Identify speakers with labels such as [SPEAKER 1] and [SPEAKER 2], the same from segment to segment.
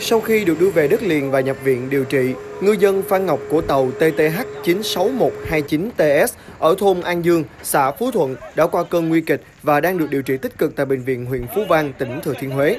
[SPEAKER 1] Sau khi được đưa về đất liền và nhập viện điều trị, ngư dân Phan Ngọc của tàu TTH 96129TS ở thôn An Dương, xã Phú Thuận đã qua cơn nguy kịch và đang được điều trị tích cực tại bệnh viện huyện Phú Vang, tỉnh Thừa Thiên Huế.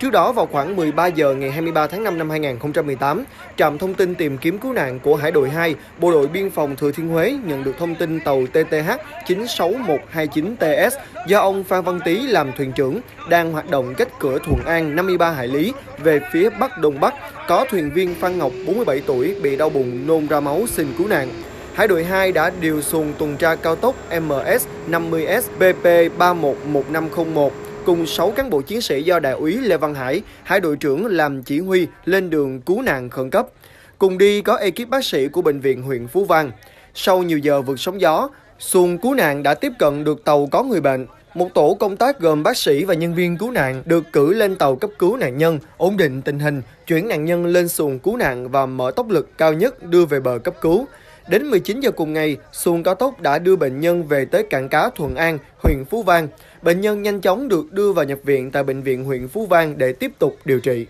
[SPEAKER 1] Trước đó vào khoảng 13 giờ ngày 23 tháng 5 năm 2018, trạm thông tin tìm kiếm cứu nạn của Hải đội 2, Bộ đội biên phòng Thừa Thiên Huế nhận được thông tin tàu TTH 96129TS do ông Phan Văn Tý làm thuyền trưởng đang hoạt động cách cửa Thuận An 53 hải lý về phía bắc đông bắc có thuyền viên Phan Ngọc 47 tuổi bị đau bụng nôn ra máu xin cứu nạn. Hải đội 2 đã điều xuồng tuần tra cao tốc MS 50S BP 311501 cùng 6 cán bộ chiến sĩ do đại úy Lê Văn Hải, hai đội trưởng làm chỉ huy lên đường cứu nạn khẩn cấp. Cùng đi có ekip bác sĩ của bệnh viện huyện Phú Vang. Sau nhiều giờ vượt sóng gió, xuồng cứu nạn đã tiếp cận được tàu có người bệnh. Một tổ công tác gồm bác sĩ và nhân viên cứu nạn được cử lên tàu cấp cứu nạn nhân, ổn định tình hình, chuyển nạn nhân lên xuồng cứu nạn và mở tốc lực cao nhất đưa về bờ cấp cứu. Đến 19 giờ cùng ngày, xuồng cao tốc đã đưa bệnh nhân về tới cảng cá Thuận An, huyện Phú Vang. Bệnh nhân nhanh chóng được đưa vào nhập viện tại bệnh viện huyện Phú Vang để tiếp tục điều trị.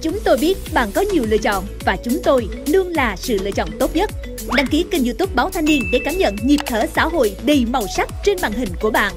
[SPEAKER 2] Chúng tôi biết bạn có nhiều lựa chọn và chúng tôi luôn là sự lựa chọn tốt nhất. Đăng ký kênh youtube Báo Thanh niên để cảm nhận nhịp thở xã hội đầy màu sắc trên màn hình của bạn.